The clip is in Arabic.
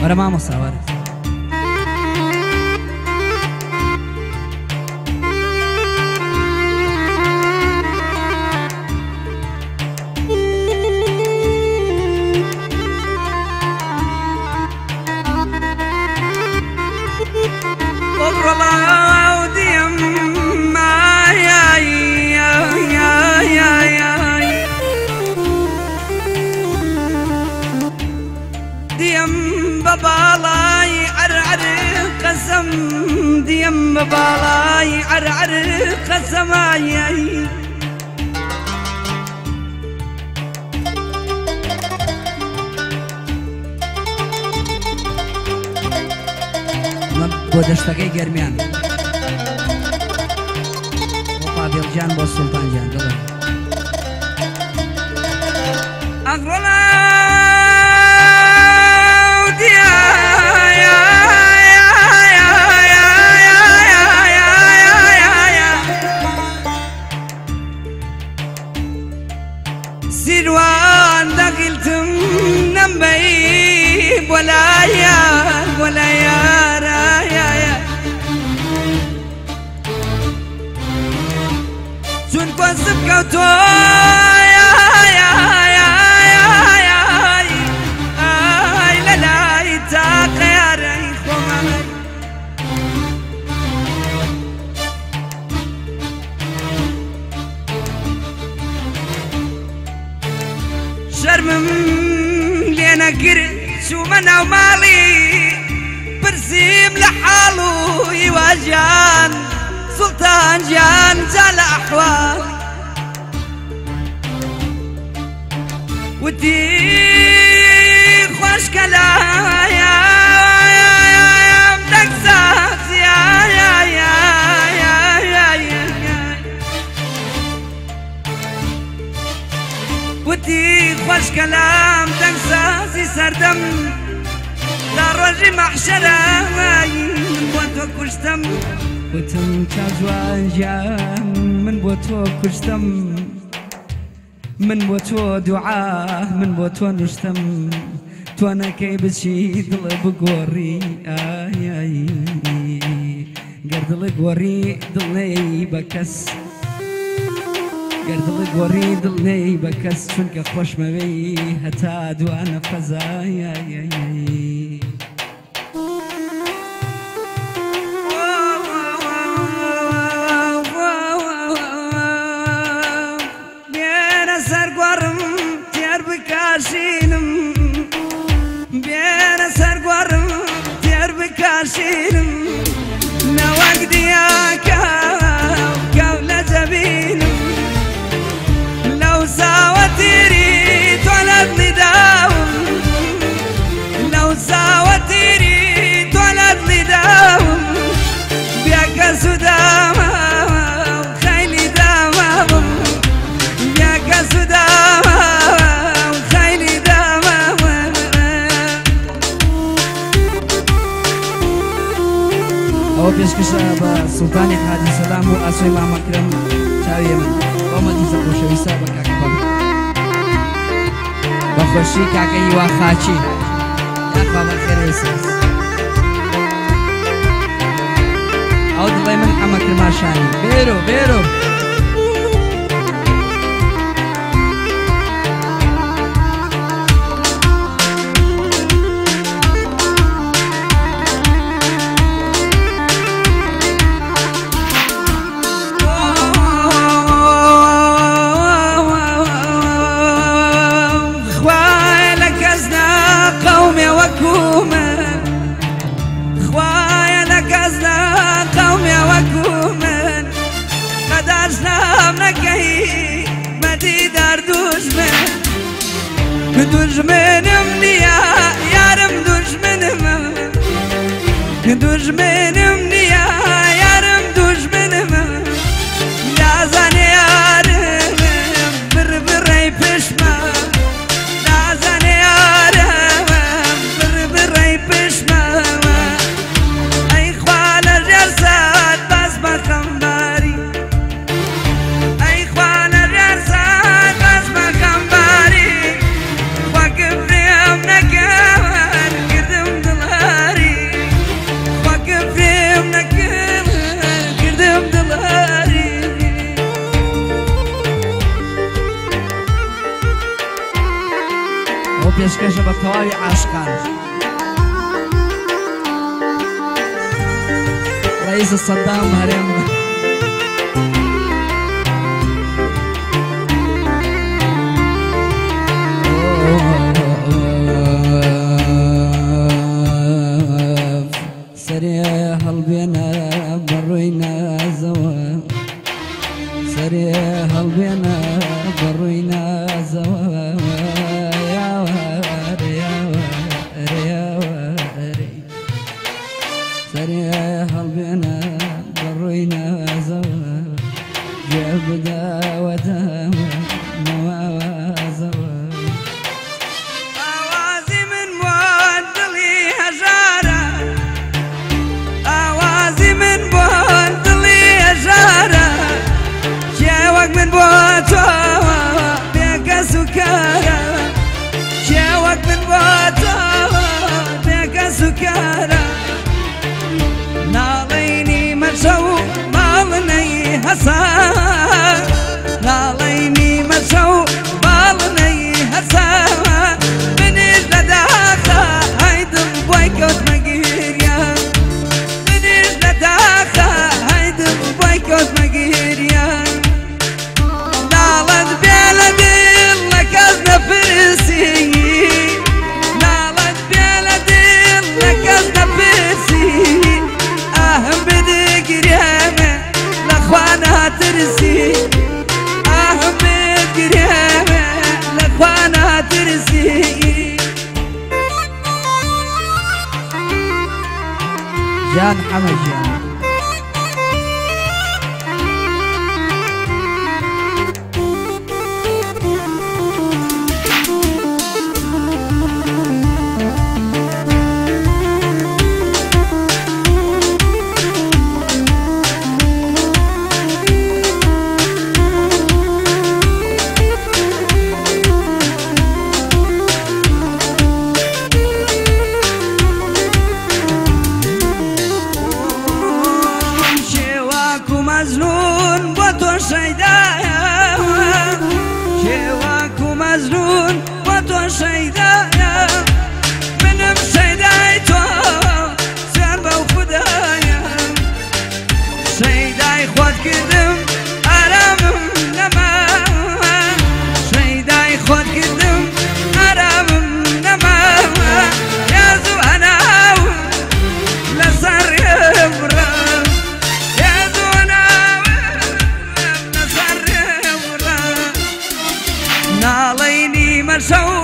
Ahora vamos a ver. ديم ببالاي عرعر قسم. ديم ببالاي عرعر قسم. آي بۆ دەشتەکەی گەرمیان. بۆ پابێڵجان بۆ سوڵتانجان. دڵێ اغرلا کۆسب کەوتۆ لە لای تاقیارەی خۆمەمەی شەرمم لێ نەگرت چوومە ناو ماڵی پرسییم لە حاڵ و هیواژیان سوڵتان گیان جا لە ئەحوال وتی خۆشکە لایەم وتی خۆشکەلام دەنگسازی سەردەم تا ڕۆژی مەحشەرە بۆ تۆ کوشتم وتم چاجوانجان من بۆ تۆ من بۆ تۆ دوعا من بۆ تۆ نوشتم. تۆ نەکەی بچی دڵە بگۆڕی. ئای گەردڵی گۆڕی دڵنەی بە کەس. گەردڵی گۆڕی دڵنەی بە کەس چونکە خۆشمەوەی هەتا دوانە فەزای see او پێشکەش بە سوپانی حادی سەدام و ئاسوی مامەکرم چاویە من بۆمە دیزە خۆشەویستا با کاکەم بەخۆشی کاکە هیوا خاچی کاکبابە خێرەویساس ئەو دڵی من ئەمە کرماشانی بێرو بێرو پیشکش بطای عشقر رئیس صدام حرم casar 也还能行。شیدایا شیوا کو مزنون و تو شیدایا منم شیدای تو سر با خدایا شیدای خود کردم آرامم نما so